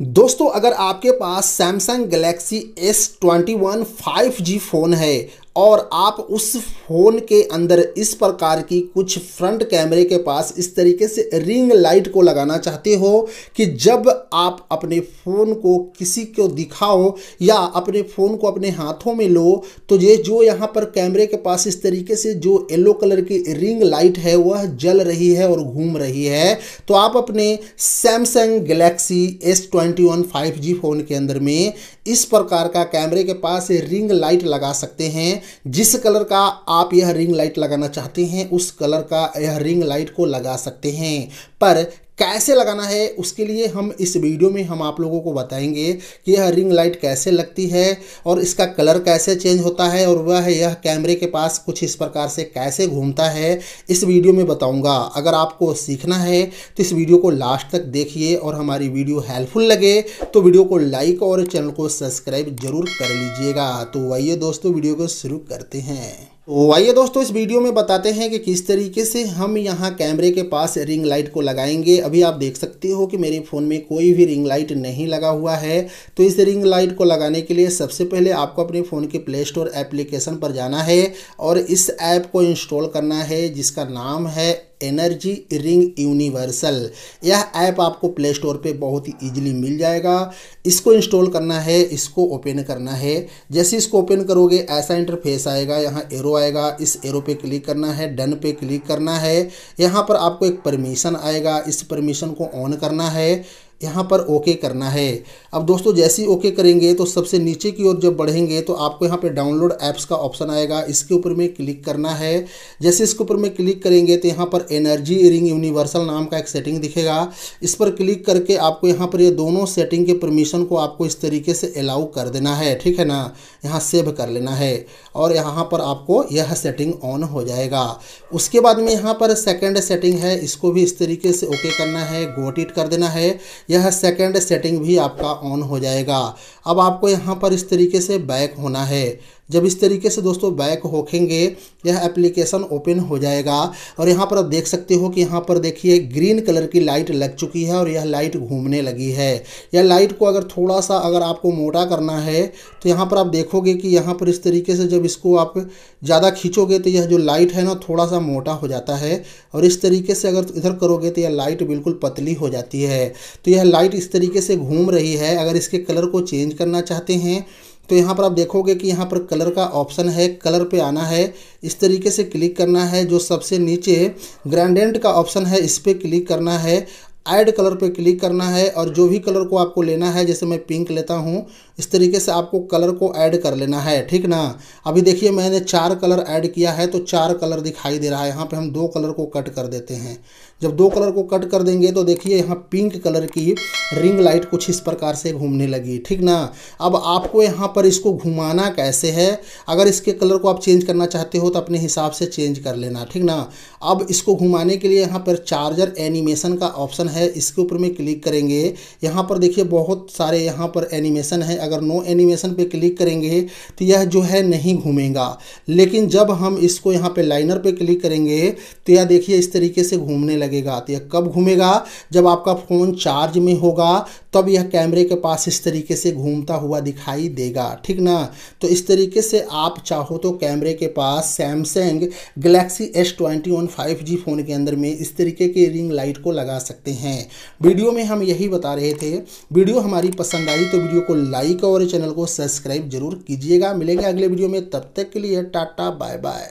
दोस्तों अगर आपके पास Samsung Galaxy S twenty one five G phone है और आप उस फ़ोन के अंदर इस प्रकार की कुछ फ्रंट कैमरे के पास इस तरीके से रिंग लाइट को लगाना चाहते हो कि जब आप अपने फ़ोन को किसी को दिखाओ या अपने फ़ोन को अपने हाथों में लो तो ये जो यहाँ पर कैमरे के पास इस तरीके से जो येलो कलर की रिंग लाइट है, वह जल रही है और घूम रही है। तो आप अपने Samsung Galaxy S twenty one five G phone के अंदर में इस प्रकार का कैमरे के पास रिंग लाइट लगा सकते हैं। जिस कलर का आप यह रिंग लाइट लगाना चाहते हैं, उस कलर का यह रिंग लाइट को लगा सकते हैं। पर कैसे लगाना है, उसके लिए हम इस वीडियो में हम आप लोगों को बताएँगे कि यह रिंग लाइट कैसे लगती है और इसका कलर कैसे चेंज होता है और वह यह कैमरे के पास कुछ इस प्रकार से कैसे घूमता है, इस वीडियो में बताऊँगा। अगर आपको सीखना है तो इस वीडियो को लास्ट तक देखिए और हमारी वीडियो हेल्पफुल लगे तो वीडियो को लाइक और चैनल को सब्सक्राइब ज़रूर कर लीजिएगा। तो आइए दोस्तों, वीडियो को शुरू करते हैं। तो आइए दोस्तों, इस वीडियो में बताते हैं कि किस तरीके से हम यहाँ कैमरे के पास रिंग लाइट को लगाएँगे। अभी आप देख सकते हो कि मेरे फ़ोन में कोई भी रिंग लाइट नहीं लगा हुआ है। तो इस रिंग लाइट को लगाने के लिए सबसे पहले आपको अपने फ़ोन के प्ले स्टोर एप्लीकेशन पर जाना है और इस ऐप को इंस्टॉल करना है, जिसका नाम है एनर्जी रिंग यूनिवर्सल यह ऐप आपको प्ले स्टोर पर बहुत ही ईजिली मिल जाएगा। इसको इंस्टॉल करना है, इसको ओपन करना है। जैसे इसको ओपन करोगे, ऐसा इंटरफेस आएगा, यहाँ एरो आएगा। इस एरो पे क्लिक करना है डन पे क्लिक करना है। यहाँ पर आपको एक परमिशन आएगा। इस परमिशन को ऑन करना है। यहाँ पर ओके करना है। अब दोस्तों, जैसे ही ओके करेंगे तो सबसे नीचे की ओर जब बढ़ेंगे तो आपको यहाँ पे डाउनलोड ऐप्स का ऑप्शन आएगा। इसके ऊपर में क्लिक करना है। जैसे इसके ऊपर में क्लिक करेंगे तो यहाँ पर एनर्जी रिंग यूनिवर्सल नाम का एक सेटिंग दिखेगा। इस पर क्लिक करके आपको यहाँ पर ये यह दोनों सेटिंग के परमिशन को आपको इस तरीके से अलाउ कर देना है। ठीक है ना? यहाँ सेव कर लेना है। और यहाँ पर आपको यह सेटिंग ऑन हो जाएगा। उसके बाद में यहाँ पर सेकेंड सेटिंग है। इसको भी इस तरीके से ओके करना है। गोटिट कर देना है। यह सेकेंड सेटिंग भी आपका ऑन हो जाएगा। अब आपको यहाँ पर इस तरीके से बैक होना है। जब इस तरीके से दोस्तों बैक होखेंगे, यह एप्लीकेशन ओपन हो जाएगा। और यहाँ पर आप देख सकते हो कि यहाँ पर देखिए ग्रीन कलर की लाइट लग चुकी है और यह लाइट घूमने लगी है। यह लाइट को अगर थोड़ा सा अगर आपको मोटा करना है तो यहाँ पर आप देखोगे कि यहाँ पर इस तरीके से जब इसको आप ज़्यादा खींचोगे तो यह जो लाइट है ना थोड़ा सा मोटा हो जाता है। और इस तरीके से अगर इधर करोगे तो यह लाइट बिल्कुल पतली हो जाती है। तो यह लाइट इस तरीके से घूम रही है। अगर इसके कलर को चेंज करना चाहते हैं तो यहाँ पर आप देखोगे कि यहाँ पर कलर का ऑप्शन है, कलर पे आना है। इस तरीके से क्लिक करना है, जो सबसे नीचे ग्रैंडेंट का ऑप्शन है, इस पर क्लिक करना है। ऐड कलर पे क्लिक करना है और जो भी कलर को आपको लेना है, जैसे मैं पिंक लेता हूँ इस तरीके से आपको कलर को ऐड कर लेना है, ठीक ना? अभी देखिए मैंने चार कलर ऐड किया है तो चार कलर दिखाई दे रहा है। यहाँ पे हम दो कलर को कट कर देते हैं। जब दो कलर को कट कर देंगे तो देखिए यहाँ पिंक कलर की रिंग लाइट कुछ इस प्रकार से घूमने लगी, ठीक ना? अब आपको यहाँ पर इसको घुमाना कैसे है? अगर इसके कलर को आप चेंज करना चाहते हो तो अपने हिसाब से चेंज कर लेना, ठीक ना? अब इसको घुमाने के लिए यहाँ पर चार्जर एनिमेशन का ऑप्शन है, इसके ऊपर में क्लिक करेंगे। यहाँ पर देखिए बहुत सारे यहाँ पर एनिमेशन है अगर नो एनिमेशन पे क्लिक करेंगे तो यह जो है नहीं घूमेगा। लेकिन जब हम इसको यहाँ पे लाइनर पे क्लिक करेंगे तो यह देखिए इस तरीके से घूमने लगेगा। तो यह कब घूमेगा? जब आपका फ़ोन चार्ज में होगा तब यह कैमरे के पास इस तरीके से घूमता हुआ दिखाई देगा। ठीक ना? तो इस तरीके से आप चाहो तो कैमरे के पास Samsung Galaxy S twenty one five G phone के अंदर में इस तरीके के रिंग लाइट को लगा सकते हैं। वीडियो में हम यही बता रहे थे। वीडियो हमारी पसंद आई तो वीडियो को लाइक और चैनल को सब्सक्राइब ज़रूर कीजिएगा। मिलेंगे अगले वीडियो में। तब तक के लिए टाटा बाय बाय